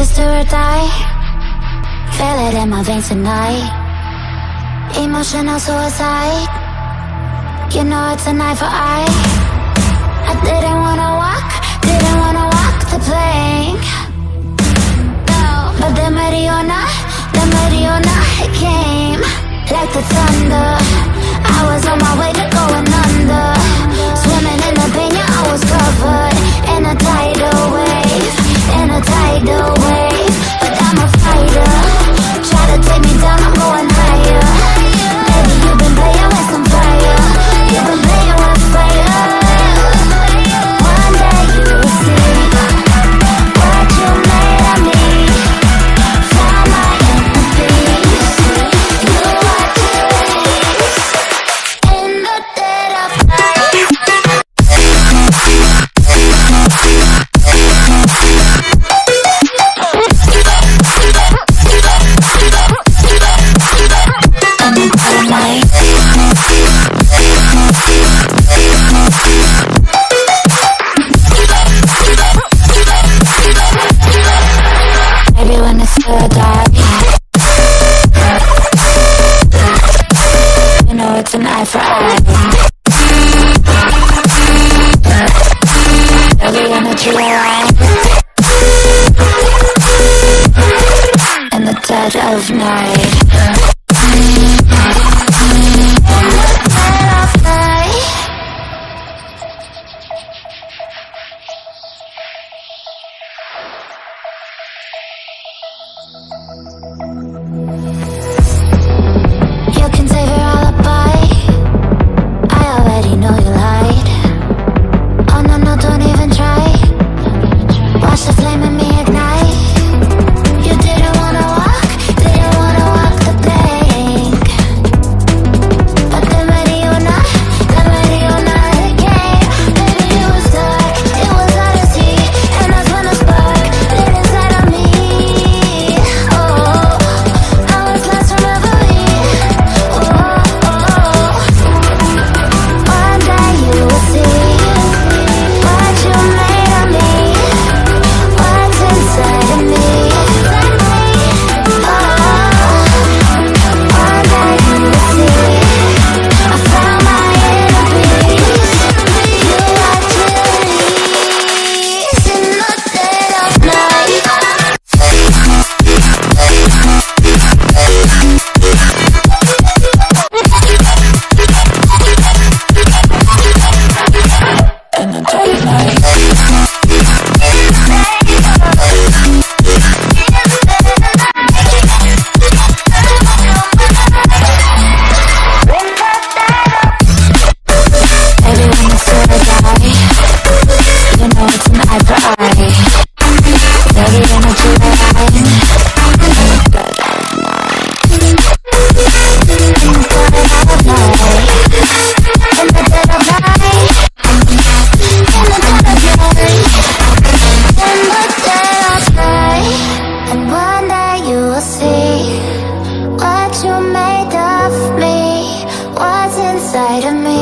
Sister or die? Feel it in my veins tonight. Emotional suicide. You know it's a eye for eye I didn't wanna walk Didn't wanna walk the plank. No But the Mariona The Mariona came. Like the thunder. in a jewel In the dead of night. inside of me.